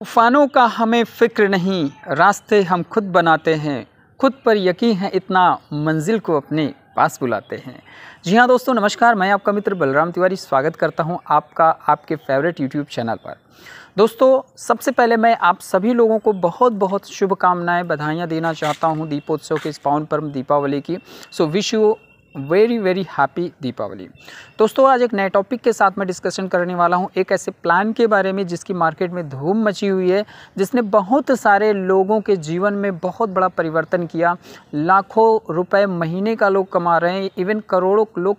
तूफ़ानों का हमें फ़िक्र नहीं, रास्ते हम खुद बनाते हैं, खुद पर यकीन है इतना मंजिल को अपने पास बुलाते हैं। जी हाँ दोस्तों, नमस्कार, मैं आपका मित्र बलराम तिवारी स्वागत करता हूँ आपका, आपके फेवरेट यूट्यूब चैनल पर। दोस्तों, सबसे पहले मैं आप सभी लोगों को बहुत बहुत शुभकामनाएँ, बधाइयाँ देना चाहता हूँ दीपोत्सव के इस पावन पर्व दीपावली की। So wish you very very happy Deepawali. दोस्तों, आज एक नए टॉपिक के साथ मैं डिस्कशन करने वाला हूँ। एक ऐसे प्लान के बारे में जिसकी मार्केट में धूम मची हुई है, जिसने बहुत सारे लोगों के जीवन में बहुत बड़ा परिवर्तन किया। लाखों रुपए महीने का लोग कमा रहे हैं इवन करोड़ों लोग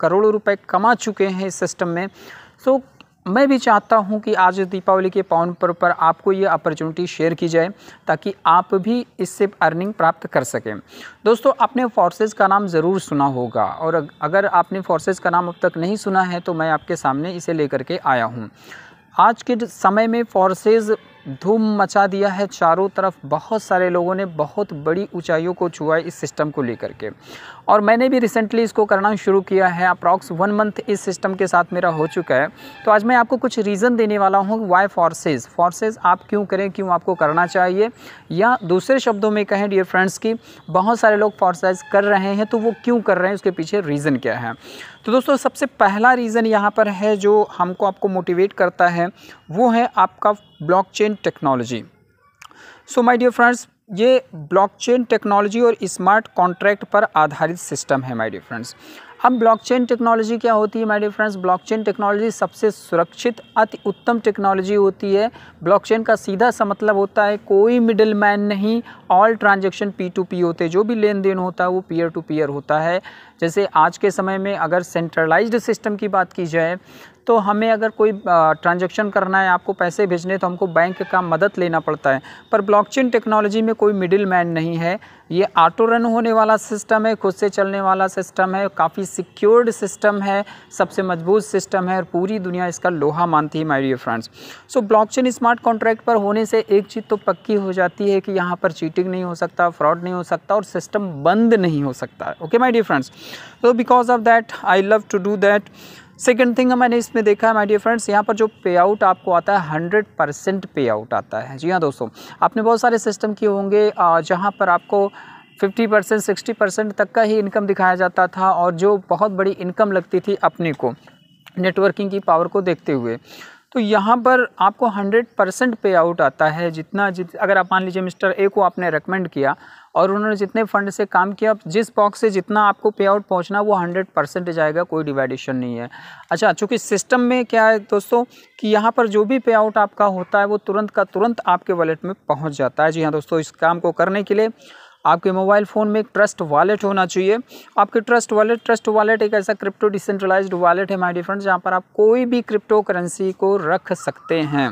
करोड़ों रुपए कमा चुके हैं इस सिस्टम में। सो मैं भी चाहता हूँ कि आज दीपावली के पावन पर्व पर आपको ये अपॉर्चुनिटी शेयर की जाए, ताकि आप भी इससे अर्निंग प्राप्त कर सकें। दोस्तों, आपने फोर्सेज का नाम ज़रूर सुना होगा, और अगर आपने फोर्सेस का नाम अब तक नहीं सुना है तो मैं आपके सामने इसे लेकर के आया हूँ। आज के समय में फोर्सेज धूम मचा दिया है चारों तरफ़। बहुत सारे लोगों ने बहुत बड़ी ऊंचाइयों को छुआ इस सिस्टम को लेकर के। और मैंने भी रिसेंटली इसको करना शुरू किया है। अप्रॉक्स वन मंथ इस सिस्टम के साथ मेरा हो चुका है। तो आज मैं आपको कुछ रीज़न देने वाला हूँ वाई फोर्सेज फोर्सेज आप क्यों करें, क्यों आपको करना चाहिए? या दूसरे शब्दों में कहें डियर फ्रेंड्स की, बहुत सारे लोग फोर्सेज कर रहे हैं तो वो क्यों कर रहे हैं? उसके पीछे रीज़न क्या है? तो दोस्तों, सबसे पहला रीज़न यहाँ पर है जो हमको आपको मोटिवेट करता है, वो है आपका blockchain technology so my dear friends ये ब्लॉकचेन टेक्नोलॉजी और स्मार्ट कॉन्ट्रैक्ट पर आधारित सिस्टम है माय डियर फ्रेंड्स अब ब्लॉकचेन टेक्नोलॉजी क्या होती है my dear friends blockchain technology सबसे सुरक्षित, अति उत्तम टेक्नोलॉजी होती है। ब्लॉकचेन का सीधा सा मतलब होता है, कोई मिडिल मैन नहीं all transaction P to P होते जो भी लेन देन होता है, वो पीयर टू पीयर होता है। जैसे आज के समय में अगर सेंट्रलाइज्ड सिस्टम की बात की जाए तो हमें अगर कोई ट्रांजेक्शन करना है, आपको पैसे भेजने तो हमको बैंक का मदद लेना पड़ता है। पर ब्लॉकचेन टेक्नोलॉजी में कोई मिडिल मैन नहीं है। ये ऑटो रन होने वाला सिस्टम है, खुद से चलने वाला सिस्टम है, काफ़ी सिक्योर्ड सिस्टम है, सबसे मज़बूत सिस्टम है और पूरी दुनिया इसका लोहा मानती है my dear friends so blockchain smart contract पर होने से एक चीज़ तो पक्की हो जाती है कि यहाँ पर चीटिंग नहीं हो सकता फ्रॉड नहीं हो सकता और सिस्टम बंद नहीं हो सकता ओके माई डियर फ्रेंड्स तो because of that I love to do that second thing मैंने इसमें देखा है माय डियर फ्रेंड्स यहाँ पर जो पे आउट आपको आता है हंड्रेड परसेंट पे आउट आता है। जी हाँ दोस्तों, आपने बहुत सारे सिस्टम किए होंगे जहाँ पर आपको फिफ्टी परसेंट सिक्सटी परसेंट तक का ही इनकम दिखाया जाता था और जो बहुत बड़ी इनकम लगती थी अपने को नेटवर्किंग की पावर को देखते हुए। तो यहाँ पर आपको हंड्रेड परसेंट पे आउट आता है, जितना जित, अगर आप मान लीजिए मिस्टर ए को आपने रिकमेंड किया और उन्होंने जितने फंड से काम किया जिस बॉक्स से जितना आपको पे आउट पहुँचना, वो हंड्रेड परसेंट जाएगा, कोई डिवाइडेशन नहीं है। अच्छा चूँकि सिस्टम में क्या है दोस्तों, कि यहाँ पर जो भी पे आउट आपका होता है, वो तुरंत का तुरंत आपके वॉलेट में पहुँच जाता है। जी हाँ दोस्तों, इस काम को करने के लिए आपके मोबाइल फ़ोन में एक ट्रस्ट वॉलेट होना चाहिए। आपके ट्रस्ट वॉलेट ट्रस्ट वॉलेट एक ऐसा क्रिप्टो डिसेंट्रलाइज्ड वॉलेट है माय डियर जहाँ पर आप कोई भी क्रिप्टो करेंसी को रख सकते हैं।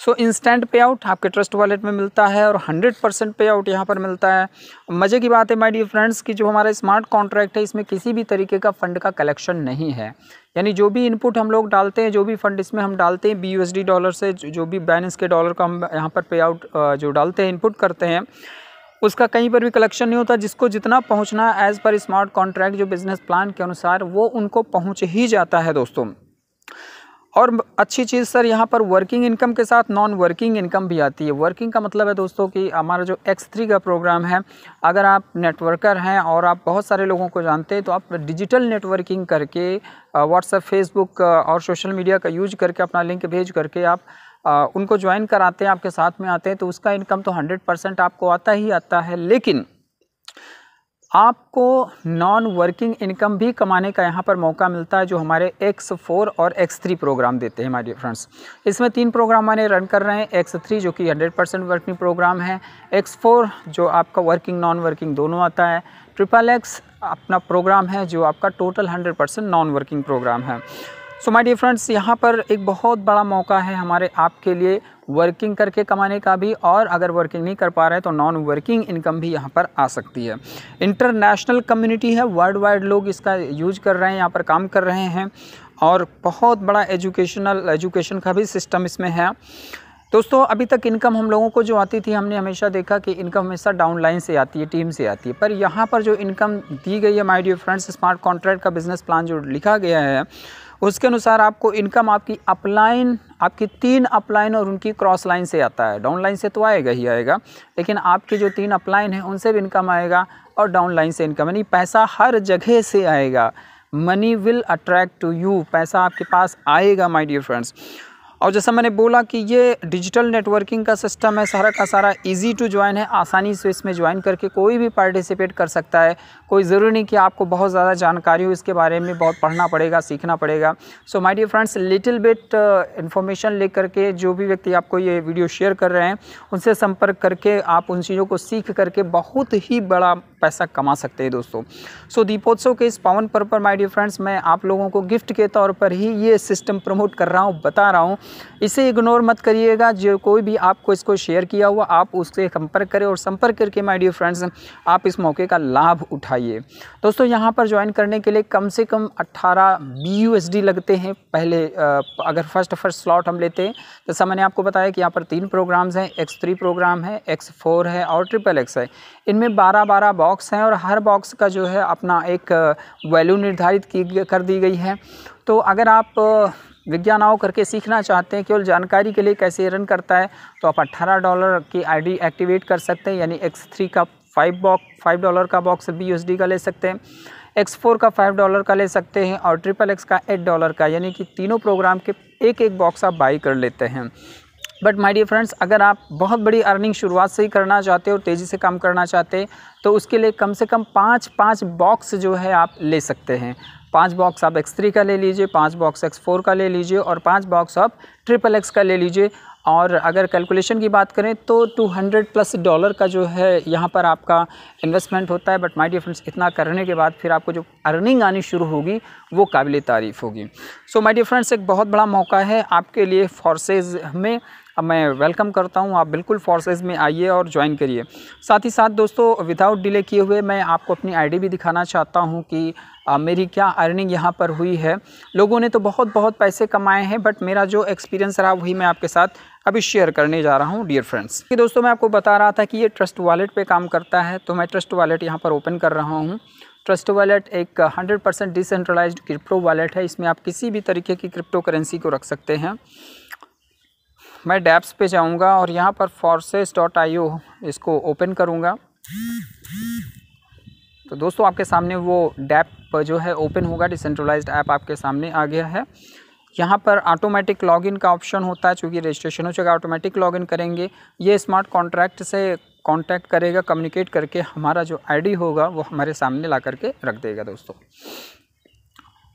सो इंस्टेंट पे आउट आपके ट्रस्ट वॉलेट में मिलता है और 100 परसेंट पे आउट यहाँ पर मिलता है। मज़े की बात है माय डियर फ्रेंड्स कि जो हमारा स्मार्ट कॉन्ट्रैक्ट है, इसमें किसी भी तरीके का फ़ंड का कलेक्शन नहीं है। यानी जो भी इनपुट हम लोग डालते हैं, जो भी फंड इसमें हम डालते हैं बी डॉलर से, जो भी बैलेंस के डॉलर का हम यहाँ पर पे आउट जो डालते हैं इनपुट करते हैं, उसका कहीं पर भी कलेक्शन नहीं होता। जिसको जितना पहुँचना एज़ पर स्मार्ट कॉन्ट्रैक्ट जो बिज़नेस प्लान के अनुसार, वो उनको पहुँच ही जाता है, दोस्तों। और अच्छी चीज़ सर, यहाँ पर वर्किंग इनकम के साथ नॉन वर्किंग इनकम भी आती है। वर्किंग का मतलब है दोस्तों कि हमारा जो एक्स थ्री का प्रोग्राम है, अगर आप नेटवर्कर हैं और आप बहुत सारे लोगों को जानते हैं तो आप डिजिटल नेटवर्किंग करके व्हाट्सएप फेसबुक और सोशल मीडिया का यूज़ करके, अपना लिंक भेज करके आप उनको ज्वाइन कराते हैं, आपके साथ में आते हैं तो उसका इनकम तो हंड्रेड परसेंट आपको आता ही आता है। लेकिन आपको नॉन वर्किंग इनकम भी कमाने का यहाँ पर मौका मिलता है जो हमारे एक्स फोर और एक्स थ्री प्रोग्राम देते हैं हमारे फ्रेंड्स इसमें तीन प्रोग्राम हमारे रन कर रहे हैं एक्स थ्री जो कि हंड्रेड परसेंट वर्किंग प्रोग्राम है एक्स फोर जो आपका वर्किंग नॉन वर्किंग दोनों आता है ट्रिपल एक्स अपना प्रोग्राम है जो आपका total hundred percent non working program है. सो माय डियर फ्रेंड्स यहाँ पर एक बहुत बड़ा मौका है हमारे आपके लिए वर्किंग करके कमाने का भी और अगर वर्किंग नहीं कर पा रहे तो नॉन वर्किंग इनकम भी यहाँ पर आ सकती है। इंटरनेशनल कम्युनिटी है वर्ल्ड वाइड लोग इसका यूज़ कर रहे हैं, यहाँ पर काम कर रहे हैं और बहुत बड़ा एजुकेशनल एजुकेशन का भी सिस्टम इसमें है। दोस्तों, अभी तक इनकम हम लोगों को जो आती थी, हमने हमेशा देखा कि इनकम हमेशा डाउन लाइन से आती है टीम से आती है। पर यहाँ पर जो इनकम दी गई है my dear friends smart contract का बिज़नेस प्लान जो लिखा गया है उसके अनुसार आपको इनकम आपकी अपलाइन, आपकी तीन अपलाइन और उनकी क्रॉस लाइन से आता है। डाउन लाइन से तो आएगा ही आएगा, लेकिन आपकी जो तीन अपलाइन है, उनसे भी इनकम आएगा और डाउन लाइन से इनकम, यानी पैसा हर जगह से आएगा। Money will attract to you, पैसा आपके पास आएगा माई डियर फ्रेंड्स। और जैसा मैंने बोला कि ये डिजिटल नेटवर्किंग का सिस्टम है, सारा का सारा इजी टू ज्वाइन है, आसानी से इसमें ज्वाइन करके कोई भी पार्टिसिपेट कर सकता है। कोई ज़रूरी नहीं कि आपको बहुत ज़्यादा जानकारी हो, इसके बारे में बहुत पढ़ना पड़ेगा, सीखना पड़ेगा। So my dear friends little bit information लेकर के जो भी व्यक्ति आपको ये वीडियो शेयर कर रहे हैं, उनसे संपर्क करके आप उन चीज़ों को सीख करके बहुत ही बड़ा पैसा कमा सकते हैं दोस्तों। सो so, दीपोत्सव के इस पावन पर्व पर माय डियर फ्रेंड्स मैं आप लोगों को गिफ्ट के तौर पर ही ये सिस्टम प्रमोट कर रहा हूँ बता रहा हूँ। इसे इग्नोर मत करिएगा जो कोई भी आपको इसको शेयर किया हुआ आप उससे संपर्क करें और संपर्क करके माय डियर फ्रेंड्स आप इस मौके का लाभ उठाइए। दोस्तों यहाँ पर ज्वाइन करने के लिए कम से कम अट्ठारह बी लगते हैं। पहले अगर फ़र्स्ट फ़र्स्ट स्लॉट हम लेते हैं जैसा मैंने आपको बताया कि यहाँ पर तीन प्रोग्राम्स हैं एक्स थ्री प्रोग्राम है एक्स फोर है और ट्रिपल एक्स है। इनमें बारह बारह बॉक्स हैं और हर बॉक्स का जो है अपना एक वैल्यू निर्धारित की, कर दी गई है। तो अगर आप विज्ञानाओं करके सीखना चाहते हैं, केवल जानकारी के लिए कैसे रन करता है तो आप 18 डॉलर की आईडी एक्टिवेट कर सकते हैं, यानी एक्स थ्री का फाइव बॉक्स फाइव डॉलर का बॉक्स बी का ले सकते हैं एक्स फोर का फाइव डॉलर का ले सकते हैं, और ट्रिपल एक्स का एट डॉलर का, यानी कि तीनों प्रोग्राम के एक एक बॉक्स आप बाई कर लेते हैं। बट माय डियर फ्रेंड्स अगर आप बहुत बड़ी अर्निंग शुरुआत से ही करना चाहते हो, तेज़ी से काम करना चाहते तो उसके लिए कम से कम पाँच पाँच बॉक्स जो है आप ले सकते हैं। पाँच बॉक्स आप एक्स थ्री का ले लीजिए, पाँच बॉक्स एक्स फोर का ले लीजिए और पाँच बॉक्स आप ट्रिपल एक्स का ले लीजिए। और अगर कैलकुलेशन की बात करें तो 200 प्लस डॉलर का जो है यहाँ पर आपका इन्वेस्टमेंट होता है। बट माय डियर फ्रेंड्स इतना करने के बाद फिर आपको जो अर्निंग आनी शुरू होगी, वो काबिल तारीफ़ होगी। सो माय डियर फ्रेंड्स एक बहुत बड़ा मौका है आपके लिए फोर्सेज में अब मैं वेलकम करता हूँ आप बिल्कुल फोर्सेज में आइए और ज्वाइन करिए। साथ ही साथ दोस्तों विदाउट डिले किए हुए मैं आपको अपनी आईडी भी दिखाना चाहता हूँ कि आ, मेरी क्या अर्निंग यहाँ पर हुई है। लोगों ने तो बहुत बहुत पैसे कमाए हैं बट मेरा जो एक्सपीरियंस रहा वही मैं आपके साथ अभी शेयर करने जा रहा हूँ डियर फ्रेंड्स कि दोस्तों मैं आपको बता रहा था कि ये ट्रस्ट वॉलेट पे काम करता है तो मैं ट्रस्ट वॉलेट यहाँ पर ओपन कर रहा हूँ। ट्रस्ट वॉलेट एक 100 परसेंट डिसेंट्रलाइज्ड क्रिप्टो वॉलेट है इसमें आप किसी भी तरीके की क्रिप्टो करेंसी को रख सकते हैं। मैं डैप्स पे जाऊँगा और यहाँ पर फोर्सेस डॉट आई इसको ओपन करूँगा। तो दोस्तों, आपके सामने वो डैप जो है ओपन होगा डिसेंट्रलाइज्ड ऐप आपके सामने आ गया है। यहाँ पर ऑटोमेटिक लॉगिन का ऑप्शन होता है, चूँकि रजिस्ट्रेशन हो चुका ऑटोमेटिक लॉगिन करेंगे। ये स्मार्ट कॉन्ट्रैक्ट से कांटेक्ट करेगा कम्युनिकेट करके हमारा जो आईडी होगा, वो हमारे सामने ला करके रख देगा दोस्तों।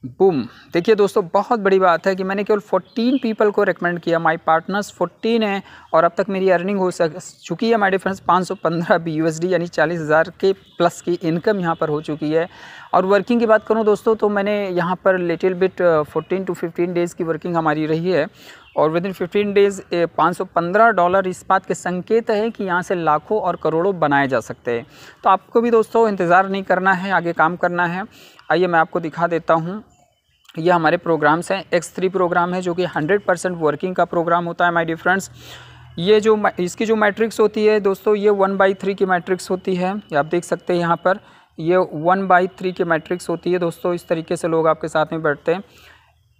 बूम देखिए दोस्तों, बहुत बड़ी बात है कि मैंने केवल 14 पीपल को रिकमेंड किया। माय पार्टनर्स 14 हैं और अब तक मेरी अर्निंग हो सक, चुकी है। माय डिफरेंस 515 बी यूएसडी यानी चालीस हज़ार के प्लस की इनकम यहाँ पर हो चुकी है। और वर्किंग की बात करूँ दोस्तों तो मैंने यहाँ पर लिटिल बिट 14 टू 15 डेज़ की वर्किंग हमारी रही है। और विद इन फिफ्टीन डेज़ पाँच सौ पंद्रह डॉलर इस बात के संकेत है कि यहाँ से लाखों और करोड़ों बनाए जा सकते हैं। तो आपको भी दोस्तों, इंतज़ार नहीं करना है, आगे काम करना है। आइए मैं आपको दिखा देता हूँ। ये हमारे प्रोग्राम्स हैं। एक्स थ्री प्रोग्राम है जो कि हंड्रेड परसेंट वर्किंग का प्रोग्राम होता है माय डियर फ्रेंड्स ये जो इसकी जो मैट्रिक्स होती है दोस्तों, ये वन बाई थ्री की मैट्रिक्स होती है। आप देख सकते हैं यहाँ पर, ये वन बाई थ्री की मैट्रिक्स होती है दोस्तों। इस तरीके से लोग आपके साथ में बैठते हैं।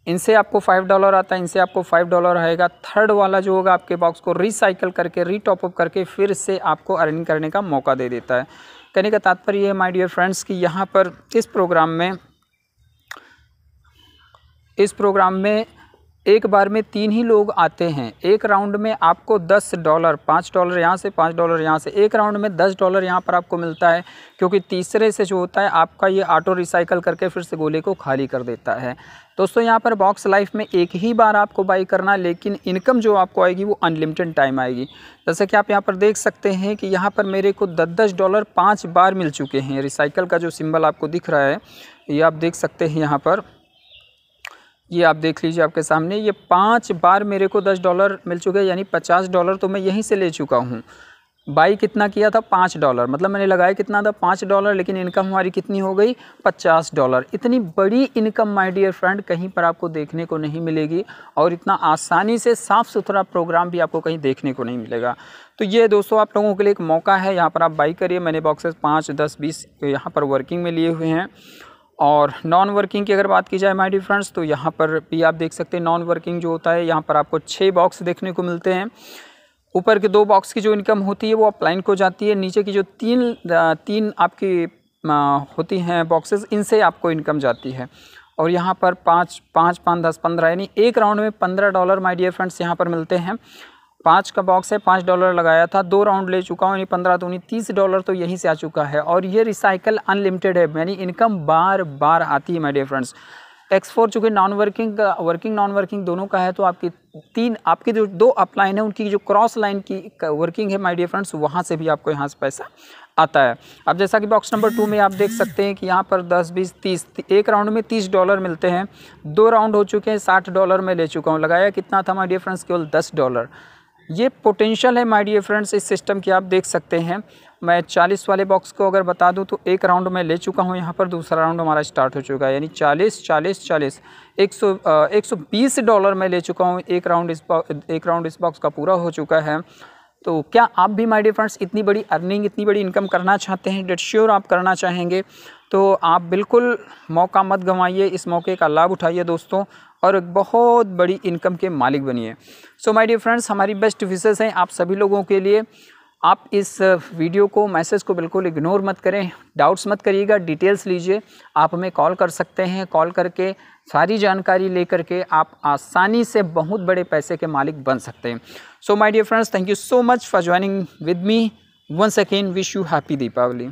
इनसे आपको फाइव डॉलर आता है, इनसे आपको फाइव डॉलर आएगा। थर्ड वाला जो होगा, आपके बॉक्स को रिसाइकल करके रीटॉपअप करके, फिर से आपको अर्निंग करने का मौका दे देता है। कहने का तात्पर्य है माय डियर फ्रेंड्स कि यहाँ पर इस प्रोग्राम में इस प्रोग्राम में एक बार में तीन ही लोग आते हैं। एक राउंड में आपको दस डॉलर, पाँच डॉलर यहाँ से, पाँच डॉलर यहाँ से। एक राउंड में दस डॉलर यहाँ पर आपको मिलता है, क्योंकि तीसरे से जो होता है, आपका ये ऑटो रिसाइकल करके फिर से गोले को खाली कर देता है। दोस्तों, यहाँ पर बॉक्स लाइफ में एक ही बार आपको बाई करना, लेकिन इनकम जो आपको आएगी वो अनलिमिटेड टाइम आएगी। जैसे कि आप यहाँ पर देख सकते हैं कि यहाँ पर मेरे को दस दस डॉलर पाँच बार मिल चुके हैं। रिसाइकल का जो सिम्बल आपको दिख रहा है, ये आप देख सकते हैं यहाँ पर। ये आप देख लीजिए आपके सामने, ये पाँच बार मेरे को दस डॉलर मिल चुके हैं, यानी पचास डॉलर तो मैं यहीं से ले चुका हूँ। बाई कितना किया था? पाँच डॉलर। मतलब मैंने लगाया कितना था? पाँच डॉलर, लेकिन इनकम हमारी कितनी हो गई? पचास डॉलर। इतनी बड़ी इनकम माय डियर फ्रेंड कहीं पर आपको देखने को नहीं मिलेगी, और इतना आसानी से साफ़ सुथरा प्रोग्राम भी आपको कहीं देखने को नहीं मिलेगा। तो ये दोस्तों, आप लोगों के लिए एक मौका है, यहाँ पर आप बाई करिए। मैंने बॉक्सेस पाँच, दस, बीस यहाँ पर वर्किंग में लिए हुए हैं। और नॉन वर्किंग की अगर बात की जाए माय डियर फ्रेंड्स तो यहाँ पर भी आप देख सकते हैं नॉन वर्किंग जो होता है, यहाँ पर आपको छः बॉक्स देखने को मिलते हैं। ऊपर के दो बॉक्स की जो इनकम होती है, वो अपलाइन को जाती है, नीचे की जो तीन तीन आपकी होती हैं बॉक्सेस इनसे आपको इनकम जाती है। और यहाँ पर पाँच पाँच पाँच, दस, पंद्रह, यानी एक राउंड में पंद्रह डॉलर माय डियर फ्रेंड्स यहाँ पर मिलते हैं। पाँच का बॉक्स है, पाँच डॉलर लगाया था, दो राउंड ले चुका हूँ, यानी पंद्रह तो नहीं तीस डॉलर तो यहीं से आ चुका है। और ये रिसाइकल अनलिमिटेड है, यानी इनकम बार बार आती है my dear friends X four चूँकि नॉन वर्किंग का वर्किंग नॉन वर्किंग दोनों का है तो आपकी तीन, आपकी जो दो अपलाइन है, उनकी जो क्रॉस लाइन की वर्किंग है माय डियर फ्रेंड्स वहाँ से भी आपको यहाँ से पैसा आता है। अब जैसा कि बॉक्स नंबर टू में आप देख सकते हैं कि यहाँ पर 10 बीस, तीस, एक राउंड में 30 डॉलर मिलते हैं। दो राउंड हो चुके हैं 60 डॉलर में ले चुका हूँ। लगाया कितना था माय डियर फ्रेंड्स केवल 10 डॉलर ये पोटेंशियल है माय डियर फ्रेंड्स इस सिस्टम की आप देख सकते हैं। मैं 40 वाले बॉक्स को अगर बता दूँ तो एक राउंड मैं ले चुका हूँ, यहाँ पर दूसरा राउंड हमारा स्टार्ट हो चुका है। यानी 40 40 40 100 120 डॉलर मैं ले चुका हूँ, एक राउंड इस एक राउंड इस बॉक्स का पूरा हो चुका है। तो क्या आप भी माय डियर फ्रेंड्स इतनी बड़ी अर्निंग इतनी बड़ी इनकम करना चाहते हैं? डेट श्योर आप करना चाहेंगे। तो आप बिल्कुल मौका मत गंवाइए, इस मौके का लाभ उठाइए दोस्तों और एक बहुत बड़ी इनकम के मालिक बनिए। सो माय डियर फ्रेंड्स हमारी बेस्ट विशेष हैं आप सभी लोगों के लिए। आप इस वीडियो को मैसेज को बिल्कुल इग्नोर मत करें डाउट्स मत करिएगा डिटेल्स लीजिए। आप हमें कॉल कर सकते हैं कॉल करके, सारी जानकारी लेकर के आप आसानी से बहुत बड़े पैसे के मालिक बन सकते हैं। So my dear friends thank you so much for joining with me once again wish you happy Deepavali